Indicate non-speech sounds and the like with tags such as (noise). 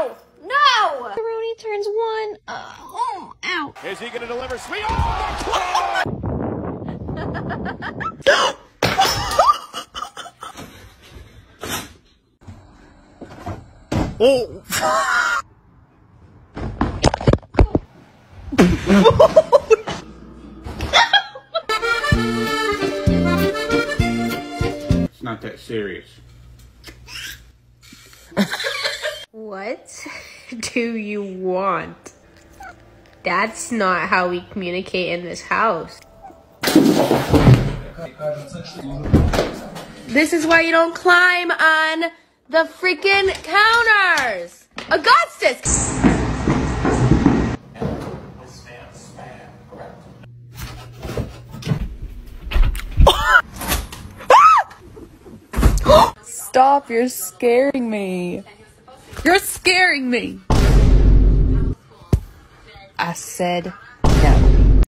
Ow! No! Macaroni turns one. Uh, oh, ow. Is he going to deliver sweet? Oh, Oh! it's not that serious. What (laughs) do you want? That's not how we communicate in this house. This is why you don't climb on the freaking counters! Augustus! (laughs) Stop, you're scaring me. You're scaring me. I said,